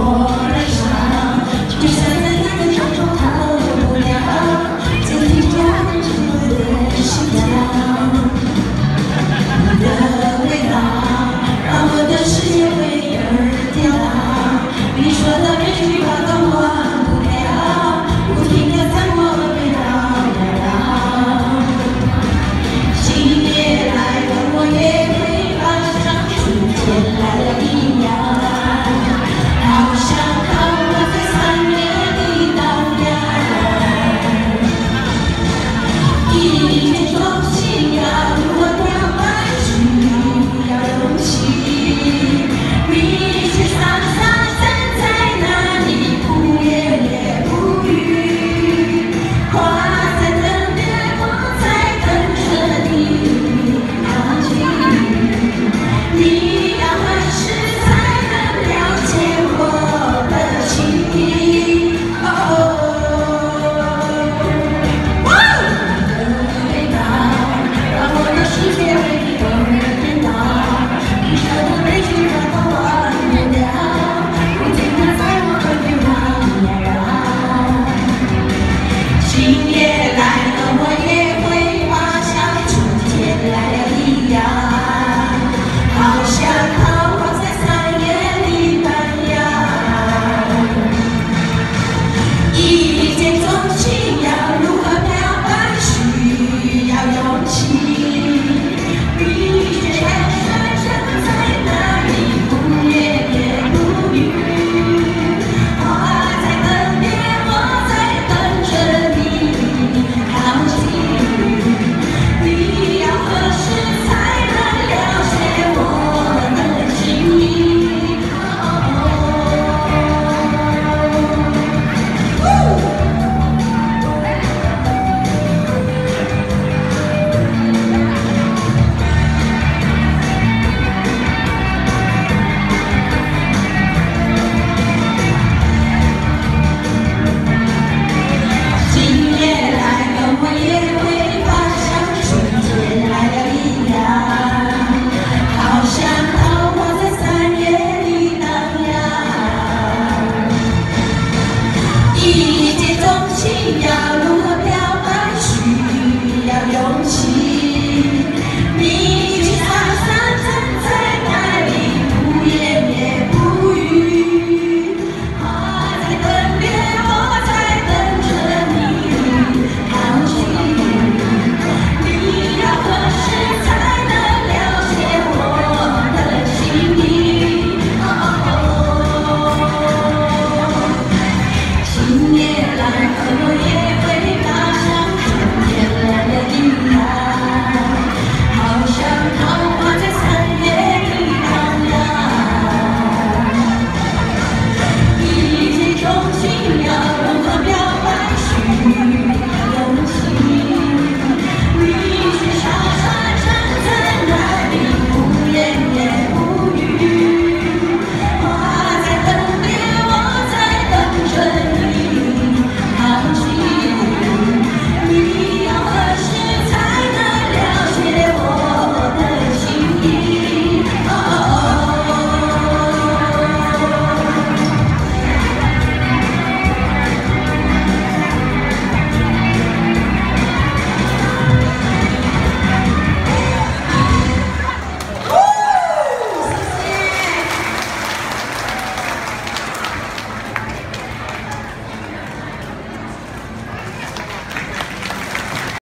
我的伤就像那个匆中逃不了坚定着我的你的让我的世界你说的 Eat. 一见钟情要如何？